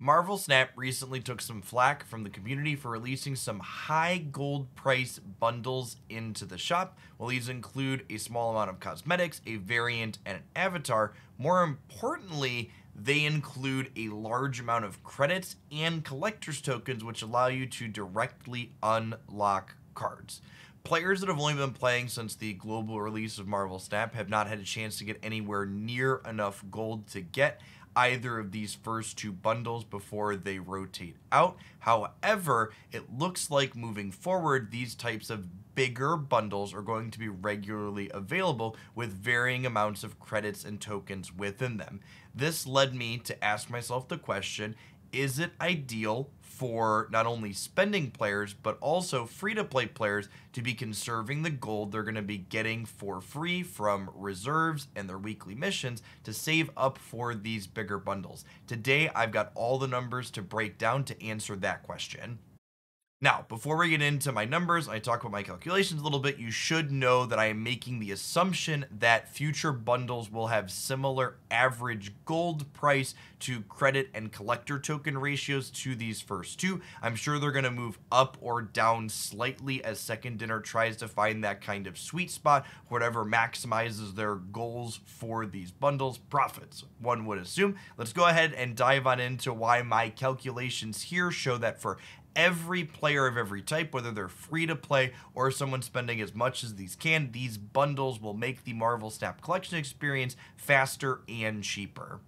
Marvel Snap recently took some flack from the community for releasing some high gold price bundles into the shop. Well, these include a small amount of cosmetics, a variant, and an avatar. More importantly, they include a large amount of credits and collector's tokens, which allow you to directly unlock cards. Players that have only been playing since the global release of Marvel Snap have not had a chance to get anywhere near enough gold to get either of these first two bundles before they rotate out. However, it looks like moving forward, these types of bigger bundles are going to be regularly available with varying amounts of credits and tokens within them. This led me to ask myself the question is it ideal for not only spending players, but also free to play players to be conserving the gold they're going to be getting for free from reserves and their weekly missions to save up for these bigger bundles. Today, I've got all the numbers to break down to answer that question. Now, before we get into my numbers, I talk about my calculations a little bit, you should know that I am making the assumption that future bundles will have similar average gold price to credit and collector token ratios to these first two. I'm sure they're going to move up or down slightly as Second Dinner tries to find that kind of sweet spot, whatever maximizes their goals for these bundles. Profits, one would assume. Let's go ahead and dive on into why my calculations here show that for every player of every type, whether they're free to play or someone spending as much as these can. These bundles will make the Marvel Snap collection experience faster and cheaper.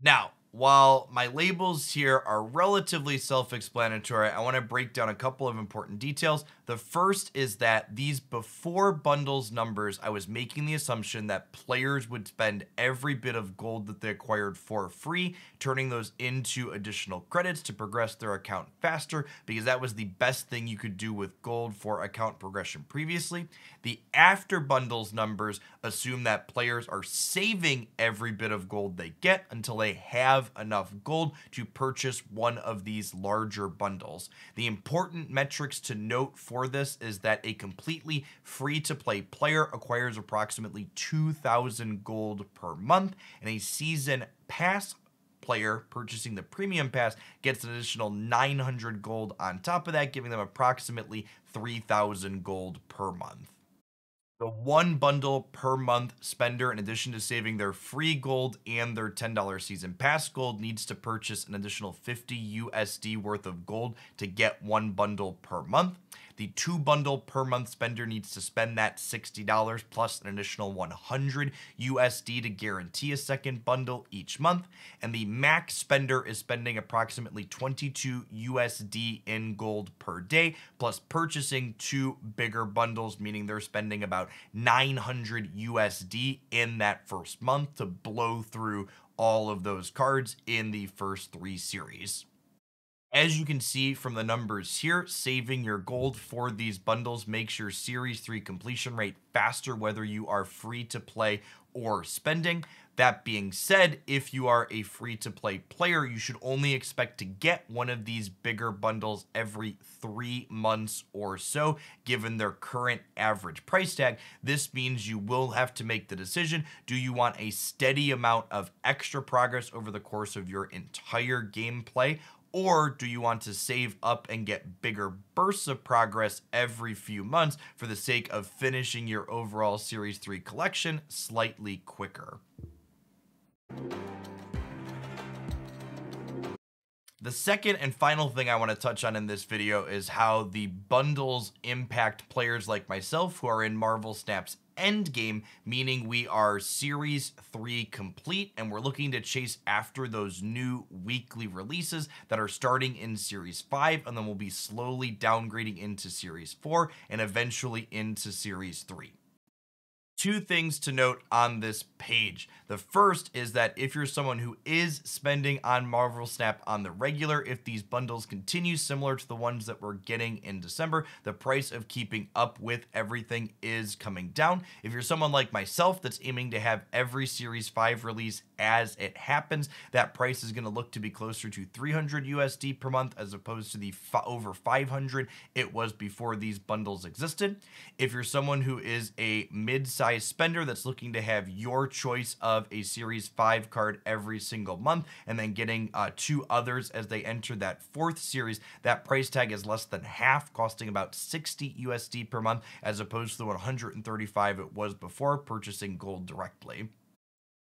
Now, while my labels here are relatively self-explanatory, I want to break down a couple of important details. The first is that these before bundles numbers, I was making the assumption that players would spend every bit of gold that they acquired for free, turning those into additional credits to progress their account faster, because that was the best thing you could do with gold for account progression previously. The after bundles numbers assume that players are saving every bit of gold they get until they have enough gold to purchase one of these larger bundles. The important metrics to note for this is that a completely free to play player acquires approximately 2,000 gold per month, and a season pass player purchasing the premium pass gets an additional 900 gold on top of that, giving them approximately 3,000 gold per month the one bundle per month spender, in addition to saving their free gold and their $10 season pass gold, needs to purchase an additional 50 USD worth of gold to get one bundle per month. The two bundle per month spender needs to spend that $60 plus an additional 100 USD to guarantee a second bundle each month. And the max spender is spending approximately 22 USD in gold per day, plus purchasing two bigger bundles, meaning they're spending about 900 USD in that first month to blow through all of those cards in the first three series. As you can see from the numbers here, saving your gold for these bundles makes your Series 3 completion rate faster whether you are free to play or spending. That being said, if you are a free to play player, you should only expect to get one of these bigger bundles every three months or so, given their current average price tag. This means you will have to make the decision do you want a steady amount of extra progress over the course of your entire gameplay, or do you want to save up and get bigger bursts of progress every few months for the sake of finishing your overall Series 3 collection slightly quicker? The second and final thing I want to touch on in this video is how the bundles impact players like myself who are in Marvel Snap's endgame, meaning we are Series 3 complete and we're looking to chase after those new weekly releases that are starting in Series 5 and then we'll be slowly downgrading into Series 4 and eventually into Series 3 two things to note on this page. The first is that if you're someone who is spending on Marvel Snap on the regular, if these bundles continue similar to the ones that we're getting in December, the price of keeping up with everything is coming down. If you're someone like myself that's aiming to have every Series 5 release as it happens, that price is going to look to be closer to 300 USD per month as opposed to the over 500 it was before these bundles existed. If you're someone who is a mid-size size spender that's looking to have your choice of a Series 5 card every single month and then getting uh, two others as they enter that fourth series, that price tag is less than half, costing about 60 USD per month as opposed to the 135 it was before purchasing gold directly.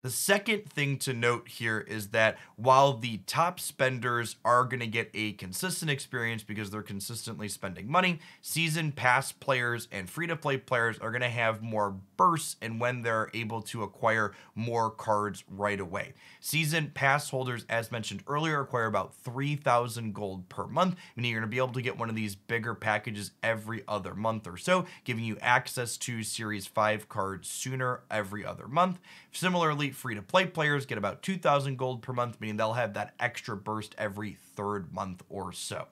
The second thing to note here is that while the top spenders are going to get a consistent experience because they're consistently spending money, season pass players and free to play players are going to have more bursts and when they're able to acquire more cards right away. Season pass holders, as mentioned earlier, acquire about 3,000 gold per month, meaning you're going to be able to get one of these bigger packages every other month or so, giving you access to Series 5 cards sooner every other month. Similarly, free to play players get about 2,000 gold per month, meaning they'll have that extra burst every third month or so.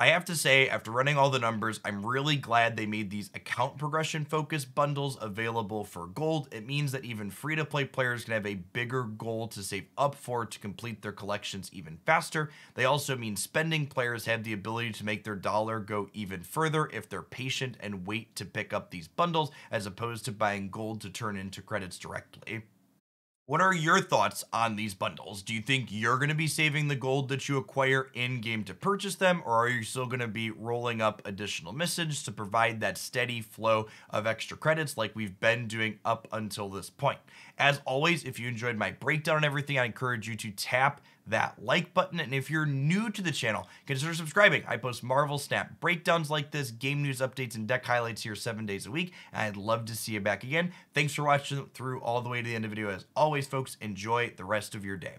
I have to say, after running all the numbers, I'm really glad they made these account progression focused bundles available for gold. It means that even free to play players can have a bigger goal to save up for to complete their collections even faster. They also mean spending players have the ability to make their dollar go even further if they're patient and wait to pick up these bundles, as opposed to buying gold to turn into credits directly. What are your thoughts on these bundles? Do you think you're going to be saving the gold that you acquire in game to purchase them, or are you still going to be rolling up additional missions to provide that steady flow of extra credits like we've been doing up until this point? As always, if you enjoyed my breakdown on everything, I encourage you to tap that like button. And if you're new to the channel, consider subscribing. I post Marvel Snap breakdowns like this, game news updates, and deck highlights here seven days a week. And I'd love to see you back again. Thanks for watching through all the way to the end of the video. As always, folks, enjoy the rest of your day.